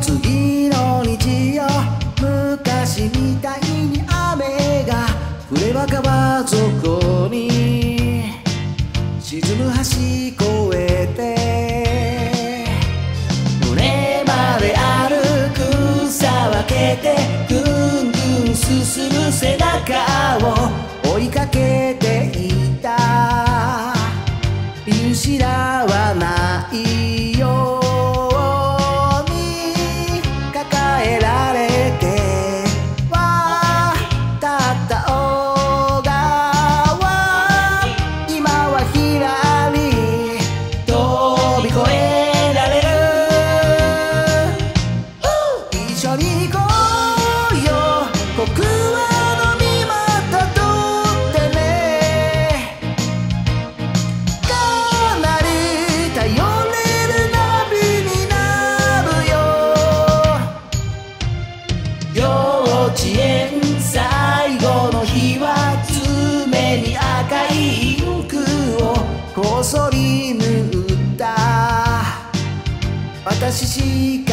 次の日曜昔みたいに雨が降れば川底に。沈む橋越えて。胸まで歩く。草分けて。ぐんぐん進む背中稚園最後の日は爪に赤いインクをこそり塗った。私しか